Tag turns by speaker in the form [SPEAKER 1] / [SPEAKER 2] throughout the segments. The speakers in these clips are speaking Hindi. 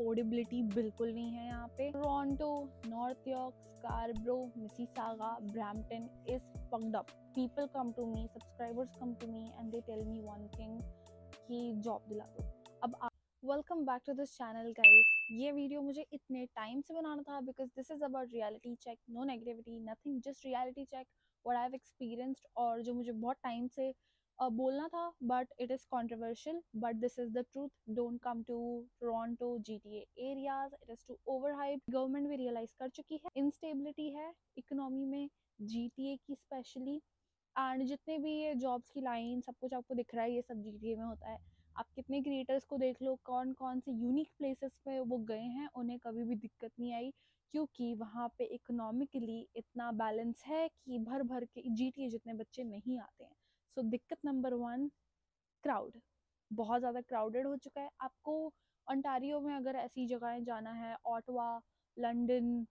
[SPEAKER 1] अफोर्डेबिलिटी बिल्कुल नहीं है यहाँ पे। Toronto North York Scarborough Mississauga Brampton is fucked up people come to me subscribers come to me and they tell me one thing कि जॉब दिला दो। अब welcome back to this channel guys ये वीडियो मुझे इतने टाइम से बनाना था because this is about reality check no negativity nothing just reality check what I have experienced और जो मुझे बहुत टाइम से बोलना था but it is controversial but this is the truth don't come to Toronto GTA areas it is too over government भी रियलाइज़ कर चुकी है। इंस्टेबिलिटी है इकोनॉमी में जीटीए की स्पेशली एंड जितने भी ये जॉब्स की लाइन सब कुछ आपको दिख रहा है, ये सब जीटीए में होता है। आप कितने क्रिएटर्स को देख लो कौन कौन से यूनिक प्लेसेस पे वो गए हैं, उन्हें कभी भी दिक्कत नहीं आई, क्योंकि वहाँ पे इकोनॉमिकली इतना बैलेंस है कि भर भर के जीटीए जितने बच्चे नहीं आते हैं। सो दिक्कत नंबर वन, क्राउड। बहुत ज़्यादा क्राउडेड हो चुका है। आपको ऑन्टारियो में अगर ऐसी जगहें जाना है Ottawa London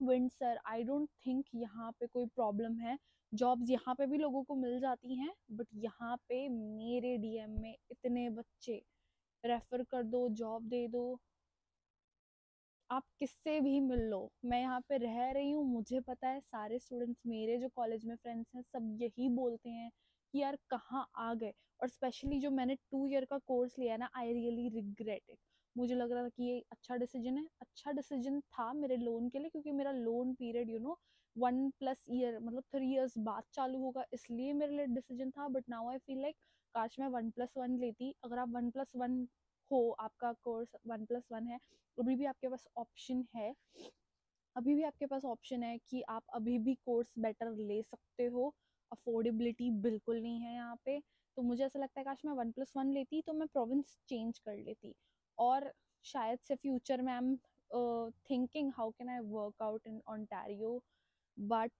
[SPEAKER 1] Windsor, I don't think यहाँ पे कोई प्रॉब्लम है। जॉब्स यहाँ पे भी लोगों को मिल जाती हैं, बट यहाँ पे मेरे डीएम में इतने बच्चे, रेफ़र कर दो, जॉब दे दो। आप किससे भी मिल लो। मैं यहाँ पे रह रही हूँ, मुझे पता है सारे स्टूडेंट्स मेरे जो कॉलेज में फ्रेंड्स हैं, सब यही बोलते हैं कि यार कहाँ आ गए? और स्पेशली जो मैंने टू ईयर का कोर्स लिया ना आई रियली रिग्रेट इट मुझे लग रहा था कि ये अच्छा डिसीज़न है। अच्छा डिसीज़न था मेरे लोन के लिए क्योंकि मेरा loan period you know one plus year मतलब थ्री ईयर्स बाद चालू होगा, इसलिए मेरे लिए डिसीज़न था। But now I feel like काश मैं वन प्लस वन लेती। अगर आप वन प्लस वन हो, आपका कोर्स वन प्लस वन है, अभी भी आपके पास ऑप्शन है। अभी भी आपके पास ऑप्शन है कि आप अभी भी कोर्स बेटर ले सकते हो। अफोर्डेबिलिटी बिल्कुल नहीं है यहाँ पे। तो मुझे ऐसा लगता है, काश मैं वन प्लस वन लेती तो मैं प्रोविंस चेंज कर लेती। और शायद से फ्यूचर में I am thinking how can I work out in Ontario but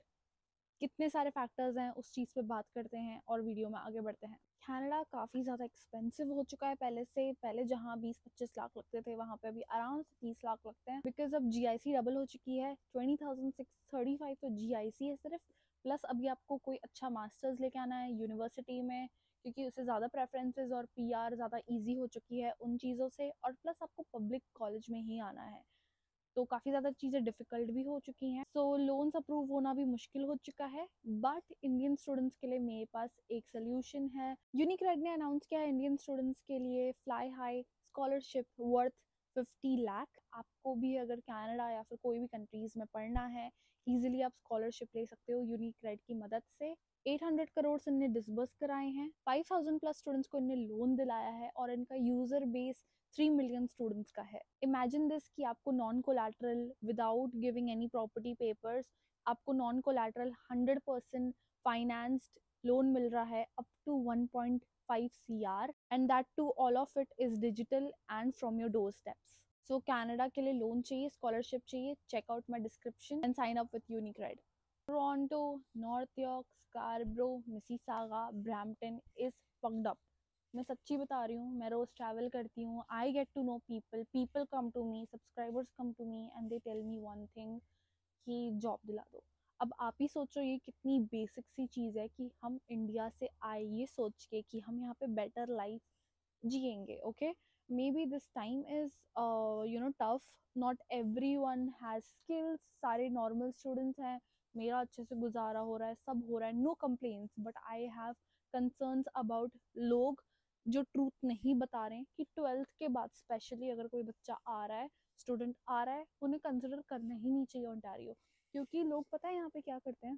[SPEAKER 1] कितने सारे फैक्टर्स हैं, उस चीज़ पे बात करते हैं और वीडियो में आगे बढ़ते हैं। कनाडा काफ़ी ज़्यादा एक्सपेंसिव हो चुका है पहले से। पहले जहाँ बीस, पच्चीस लाख लगते थे, वहाँ पे अभी आराम से तीस लाख लगते हैं। बिकॉज़ अब जी डबल हो चुकी है। Twenty thousand six thirty five तो जी है सिर्फ़। प्लस अभी आपको कोई अच्छा मास्टर्स लेके आना है यूनिवर्सिटी में, क्योंकि उसे ज़्यादा प्रेफरेंसेस और पीआर ज़्यादा इजी हो चुकी है उन चीज़ों से और प्लस आपको पब्लिक कॉलेज में ही आना है। तो काफ़ी ज़्यादा चीज़ें डिफ़िकल्ट भी हो चुकी हैं। सो लोन्स अप्रूव होना भी मुश्किल हो चुका है बट इंडियन स्टूडेंट्स के लिए मेरे पास एक सोल्यूशन है। यूनिक रेड ने अनाउंस किया है इंडियन स्टूडेंट्स के लिए fly high scholarship worth fifty lakh आपको भी अगर कनाडा या फिर कोई भी कंट्रीज़ में पढ़ना है ईजिली आप स्कॉलरशिप ले सकते हो यूनिक रेड की मदद से। 800 करोड़ इनने डिसबर्स कराए हैं। 5000 प्लस स्टूडेंट्स को इनने लोन दिलाया है और इनका user base three million students का है। इमेजिन दिस कि आपको non collateral without giving any property papers आपको non collateral hundred percent financed loan मिल रहा है up to one point five C R and that too all of it is digital and from your door steps so Canada के लिए लोन चाहिए स्कॉलरशिप चाहिए check out my description and sign up with unique red Toronto North York Scarborough Mississauga Brampton is fucked up मैं सच्ची बता रही हूँ, मैं रोज़ ट्रैवल करती हूँ I get to know people people come to me subscribers come to me and they tell me one thing कि जॉब दिला दो। अब आप ही सोचो ये कितनी बेसिक सी चीज़ है कि हम इंडिया से आए ये सोच के कि हम यहाँ पे better life जिएँगे okay maybe this time is you know tough not every one has skills सारे नॉर्मल स्टूडेंट्स हैं। मेरा अच्छे से गुजारा हो रहा है, सब हो रहा है। No complaints but I have concerns about लोग जो ट्रूथ नहीं बता रहे कि ट्वेल्थ के बाद स्पेशली अगर कोई बच्चा आ रहा है स्टूडेंट आ रहा है, उन्हें कंसिडर करना ही नहीं चाहिए ओंटारियो क्योंकि लोग पता है यहाँ पे क्या करते हैं?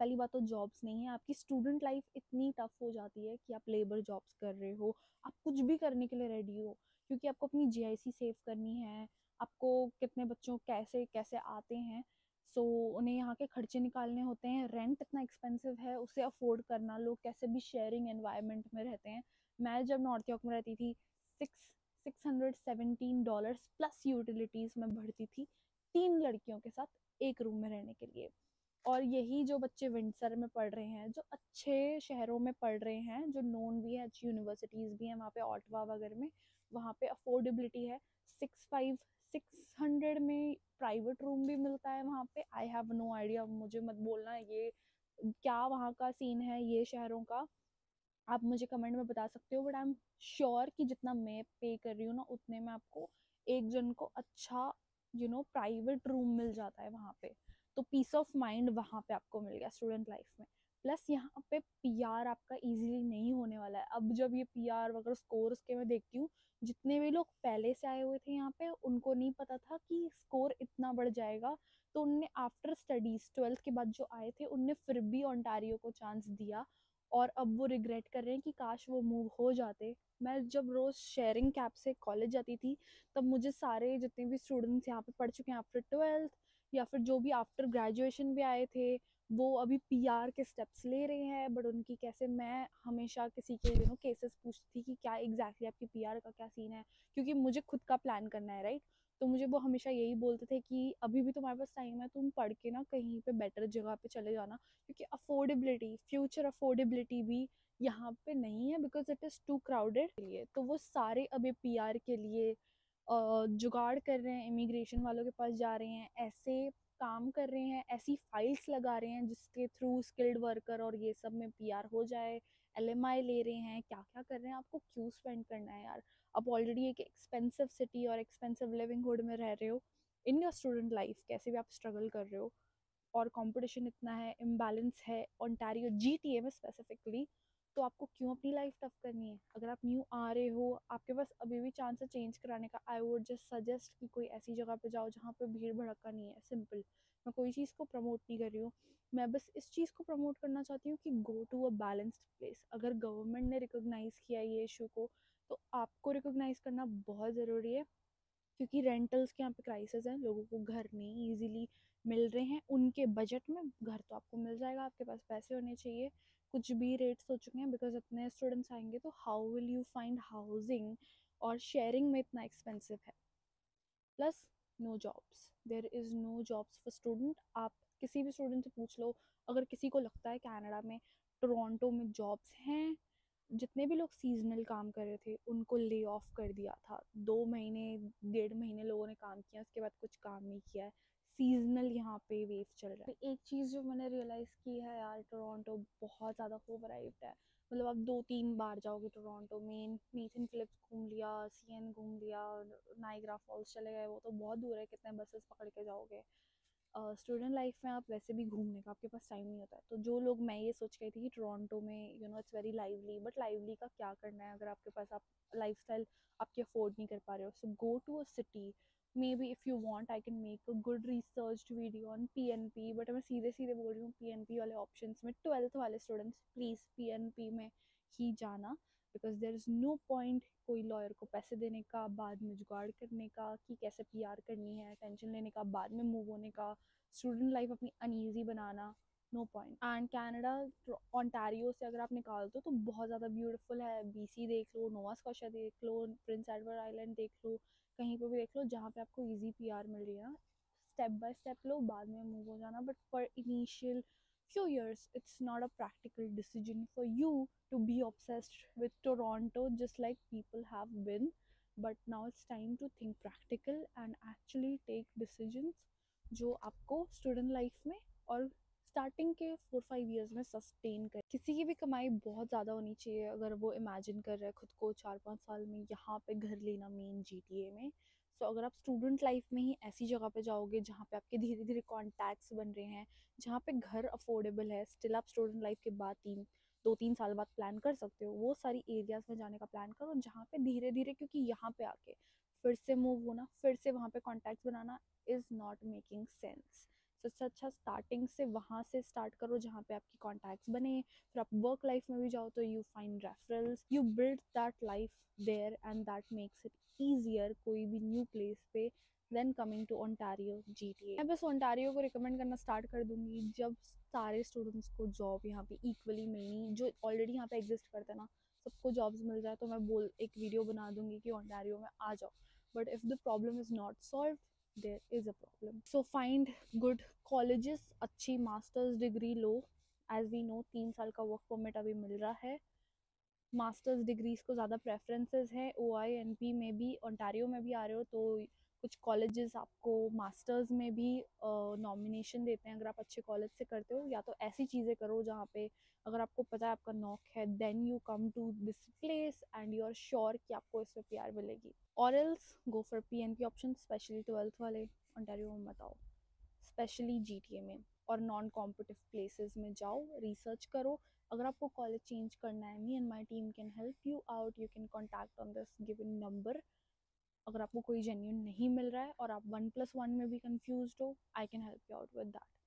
[SPEAKER 1] पहली बात तो जॉब्स नहीं है आपकी स्टूडेंट लाइफ इतनी टफ हो जाती है कि आप लेबर जॉब्स कर रहे हो आप कुछ भी करने के लिए रेडी हो क्योंकि आपको अपनी जी सेव करनी है आपको कितने बच्चों कैसे कैसे आते हैं सो so, उन्हें यहाँ के खर्चे निकालने होते हैं रेंट इतना एक्सपेंसिव है उसे अफोर्ड करना लोग कैसे भी शेयरिंग एनवायरनमेंट में रहते हैं। मैं जब नॉर्थ यॉर्क में रहती थी six six hundred seventeen dollars plus utilities में भरती थी तीन लड़कियों के साथ एक रूम में रहने के लिए। और यही जो बच्चे विंडसर में पढ़ रहे हैं, जो अच्छे शहरों में पढ़ रहे हैं, जो नोन भी है, अच्छी यूनिवर्सिटीज़ भी हैं, वहाँ पे ऑटवा वगैरह में, वहाँ पे अफोर्डेबिलिटी है। सिक्स फाइव सिक्स हंड्रेड में प्राइवेट रूम भी मिलता है वहाँ पे। आई हैव नो आइडिया मुझे मत बोलना ये क्या वहाँ का सीन है, ये शहरों का। आप मुझे कमेंट में बता सकते हो बट आई एम श्योर कि जितना मैं पे कर रही हूँ ना, उतने में आपको एक जन को अच्छा यू नो प्राइवेट रूम मिल जाता है वहाँ पे। तो पीस ऑफ़ माइंड वहाँ पे आपको मिल गया स्टूडेंट लाइफ में। प्लस यहाँ पे पीआर आपका इजीली नहीं होने वाला है। अब जब ये पीआर वगैरह स्कोर्स के मैं देखती हूँ, जितने भी लोग पहले से आए हुए थे यहाँ पे, उनको नहीं पता था कि स्कोर इतना बढ़ जाएगा। तो उनने आफ्टर स्टडीज़ ट्वेल्थ के बाद जो आए थे, उनने फिर भी ऑन्टारियो को चांस दिया। और अब वो रिग्रेट कर रहे हैं कि काश वो मूव हो जाते। मैं जब रोज़ शेयरिंग कैब से कॉलेज जाती थी, तब मुझे सारे जितने भी स्टूडेंट्स यहाँ पे पढ़ चुके हैं आफ्टर ट्वेल्थ या फिर जो भी आफ्टर ग्रेजुएशन भी आए थे, वो अभी पीआर के स्टेप्स ले रहे हैं बट उनकी कैसे मैं हमेशा किसी के यू नो केसेस पूछती थी कि क्या एग्जैक्टली आपकी पीआर का क्या सीन है? क्योंकि मुझे खुद का प्लान करना है राइट तो मुझे वो हमेशा यही बोलते थे कि अभी भी तुम्हारे पास टाइम है, तुम पढ़ के ना कहीं पे बेटर जगह पे चले जाना, क्योंकि अफोर्डेबिलिटी फ्यूचर अफोर्डेबिलिटी भी यहाँ पे नहीं है because it is too crowded के लिए। तो वो सारे अभी पीआर के लिए जुगाड़ कर रहे हैं इमिग्रेशन वालों के पास जा रहे हैं, ऐसे काम कर रहे हैं, ऐसी फाइल्स लगा रहे हैं जिसके थ्रू स्किल्ड वर्कर और ये सब में पीआर हो जाए एलएमआई ले रहे हैं क्या क्या कर रहे हैं, आपको क्यों स्पेंड करना है यार? आप ऑलरेडी एक एक्सपेंसिव सिटी और एक्सपेंसिव लिविंग हुड में रह रहे हो इन योर स्टूडेंट लाइफ कैसे भी आप स्ट्रगल कर रहे हो और कंपटीशन इतना है इम्बैलेंस है ऑनटारियो जी टी ए में स्पेसिफिकली तो आपको क्यों अपनी लाइफ टफ करनी है? अगर आप न्यू आ रहे हो, आपके पास अभी भी चांस है चेंज कराने का आई वुड जस्ट सजेस्ट कि कोई ऐसी जगह पे जाओ जहाँ पे भीड़ भड़का नहीं है सिंपल मैं कोई चीज़ को प्रमोट नहीं कर रही हूँ। मैं बस इस चीज़ को प्रमोट करना चाहती हूँ कि go to a balanced place अगर गवर्नमेंट ने रिकोगनाइज़ किया ये इशू को तो आपको रिकोगनाइज़ करना बहुत ज़रूरी है, क्योंकि रेंटल्स के यहाँ पे क्राइसिस हैं, लोगों को घर नहीं इजीली मिल रहे हैं, उनके बजट में घर तो आपको मिल जाएगा, आपके पास पैसे होने चाहिए, कुछ भी रेट्स हो चुके हैं बिकॉज़ इतने स्टूडेंट्स आएँगे तो how will you find housing और शेयरिंग में इतना एक्सपेंसिव है? Plus no jobs there is no jobs for student आप किसी भी स्टूडेंट से पूछ लो, अगर किसी को लगता है कनाडा में टोरंटो में जॉब्स हैं जितने भी लोग सीजनल काम कर रहे थे, उनको ले ऑफ़ कर दिया था। दो महीने, डेढ़ महीने लोगों ने काम किया, उसके बाद कुछ काम नहीं किया है। सीजनल यहाँ पे वेव चल रहा है। एक चीज़ जो मैंने रियलाइज़ की है यार टोरंटो बहुत ज़्यादा ओवरहाइप्ड है। मतलब आप दो तीन बार जाओगे टोरंटो में नीथन फिलिप्स घूम लिया सी एन घूम लिया नाइग्रा फॉल्स चले गए, वो तो बहुत दूर है, कितने बसेस पकड़ के जाओगे। स्टूडेंट लाइफ में आप वैसे भी घूमने का आपके पास टाइम नहीं होता है। तो जो लोग, मैं ये सोच रही थी कि टोरंटो में you know it's very lively but lively का क्या करना है? अगर आपके पास आप लाइफ स्टाइल आपके अफोर्ड नहीं कर पा रहे हो। So go to a city maybe if you want I can make a good research video on video N P but मैं सीधे सीधे बोल रही हूँ पी एन पी वाले ऑप्शन में। ट्वेल्थ वाले students please P N P में ही जाना। Because there is no point कोई लॉयर को पैसे देने का, बाद में जुगाड़ करने का, कि कैसे पी आर करनी है टेंशन लेने का, बाद में मूव होने का स्टूडेंट लाइफ अपनी uneasy banana no point and Canada Ontario से अगर आप निकाल दो तो बहुत ज़्यादा ब्यूटीफुल है. बीसी देख लो नोवा स्कॉशा देख लो प्रिंस एडवर्ड आइलैंड देख लो, कहीं पर भी देख लो, जहाँ पे आपको इजी पीआर मिल रही है. स्टेप बाय स्टेप लो, बाद में मूव हो जाना but for initial few years it's not a practical decision for you to be obsessed with toronto just like people have been but now it's time to think practical and actually take decisions जो आपको स्टूडेंट लाइफ में और स्टार्टिंग के फोर फाइव ईयर्स में सस्टेन कर किसी की भी कमाई बहुत ज़्यादा होनी चाहिए अगर वो इमेजिन कर रहा है खुद को चार पाँच साल में यहाँ पे घर लेना मेन जी में सो so, अगर आप स्टूडेंट लाइफ में ही ऐसी जगह पे जाओगे जहाँ पे आपके धीरे धीरे कॉन्टैक्ट्स बन रहे हैं जहाँ पे घर अफोर्डेबल है स्टिल आप स्टूडेंट लाइफ के बाद तीन दो तीन साल बाद प्लान कर सकते हो वो सारी एरियाज़ में जाने का प्लान करो जहाँ पे धीरे धीरे क्योंकि यहाँ पे आके फिर से मूव होना फिर से वहाँ पे कॉन्टैक्ट्स बनाना इज़ नॉट मेकिंग सेंस सबसे अच्छा स्टार्टिंग से वहाँ से स्टार्ट करो जहाँ पे आपकी कॉन्टैक्ट्स बने फिर आप वर्क लाइफ में भी जाओ तो you find referrals you build that life there and that makes it easier कोई भी न्यू प्लेस पे then coming to Ontario G T मैं बस ओंटारियो को रिकमेंड करना स्टार्ट कर दूँगी जब सारे स्टूडेंट्स को जॉब यहाँ पे इक्वली मिलनी, जो ऑलरेडी यहाँ पे एग्जिस्ट करते ना, सबको जॉब्स मिल जाए तो मैं बोल, एक वीडियो बना दूँगी कि ओंटारियो में आ जाओ। But if the problem is not solve there is a problem so find good colleges अच्छी मास्टर्स डिग्री लो। एज वी नो तीन साल का वर्क परमिट अभी मिल रहा है। मास्टर्स डिग्रीज को ज़्यादा प्रेफरेंसेस है ओ आई एन पी में भी ऑन्टारियो में भी आ रहे हो तो कुछ कॉलेजेस आपको मास्टर्स में भी नॉमिनेशन देते हैं, अगर आप अच्छे कॉलेज से करते हो, या तो ऐसी चीज़ें करो जहाँ पे अगर आपको पता है आपका नॉक है then you come to this place and you are sure कि आपको इसमें पी मिलेगी। और else go for P N P option specially twelfth वाले ऑनटेरियो में बताओ। स्पेशली जी टी ए में और नॉन कॉम्पिटिव प्लेसेस में जाओ रिसर्च करो अगर आपको कॉलेज चेंज करना है me and my team can help you out you can contact on this given number अगर आपको कोई जेन्यून नहीं मिल रहा है और आप वन प्लस वन में भी कन्फ्यूज़ हो I can help you out with that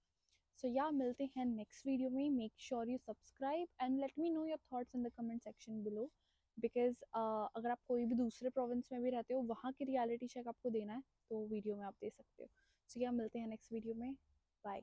[SPEAKER 1] so या मिलते हैं नेक्स्ट वीडियो में. Make sure you subscribe and let me know your thoughts in the comment section below because अगर आप कोई भी दूसरे प्रोविंस में भी रहते हो वहाँ की रियलिटी चेक आपको देना है तो वीडियो में आप दे सकते हो. सो so, या मिलते हैं नेक्स्ट वीडियो में. बाय